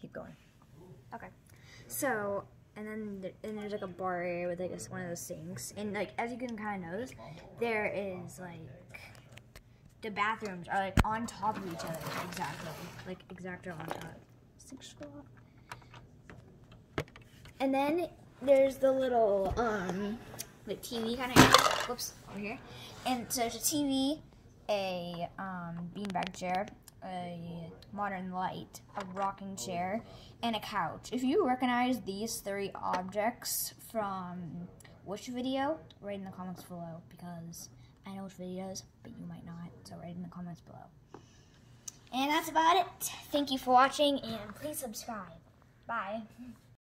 keep going. Okay. So, and then there, and there's like a bar area with like a, one of those sinks, and like as you can kind of notice, there is like the bathrooms are like on top of each other, exactly, like exactly on top. Six And then there's the little um like TV kind of whoops over here, and so there's a TV, a um beanbag chair, a modern light, a rocking chair, and a couch. If you recognize these three objects from which video, write in the comments below because I know which videos, but you might not. So write in the comments below. And that's about it. Thank you for watching and please subscribe. Bye.